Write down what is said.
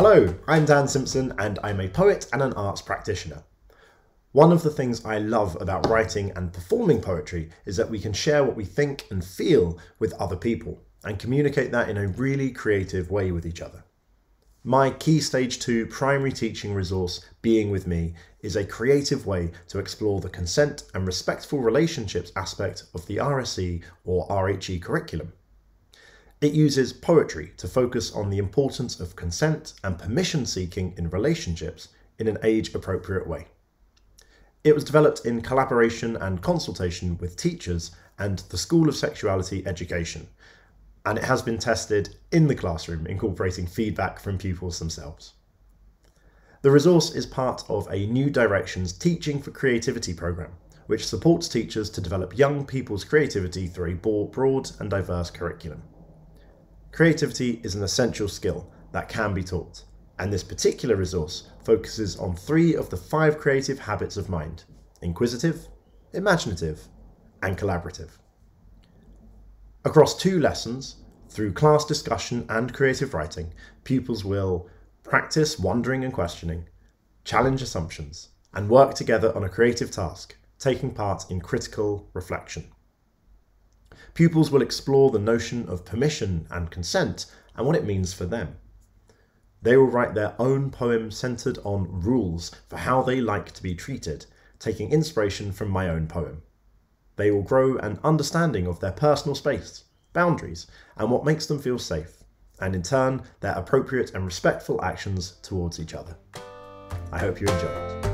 Hello, I'm Dan Simpson and I'm a poet and an arts practitioner. One of the things I love about writing and performing poetry is that we can share what we think and feel with other people and communicate that in a really creative way with each other. My Key Stage 2 primary teaching resource, Being With Me, is a creative way to explore the consent and respectful relationships aspect of the RSE or RHE curriculum. It uses poetry to focus on the importance of consent and permission seeking in relationships in an age appropriate way. It was developed in collaboration and consultation with teachers and the School of Sexuality Education, and it has been tested in the classroom, incorporating feedback from pupils themselves. The resource is part of a New Direction's Teaching for Creativity programme, which supports teachers to develop young people's creativity through a broad and diverse curriculum. Creativity is an essential skill that can be taught, and this particular resource focuses on three of the five creative habits of mind inquisitive, imaginative, and collaborative. Across two lessons, through class discussion and creative writing, pupils will practice wondering and questioning, challenge assumptions, and work together on a creative task, taking part in critical reflection. Pupils will explore the notion of permission and consent and what it means for them. They will write their own poem centered on rules for how they like to be treated, taking inspiration from my own poem. They will grow an understanding of their personal space, boundaries, and what makes them feel safe, and in turn, their appropriate and respectful actions towards each other. I hope you enjoy it.